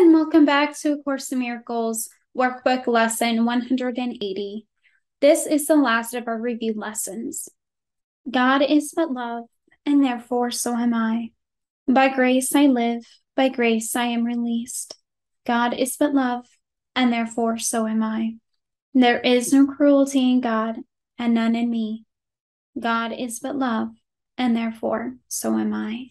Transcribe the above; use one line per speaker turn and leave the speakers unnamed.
and welcome back to A Course in Miracles Workbook Lesson 180. This is the last of our review lessons. God is but love, and therefore so am I. By grace I live, by grace I am released. God is but love, and therefore so am I. There is no cruelty in God, and none in me. God is but love, and therefore so am I.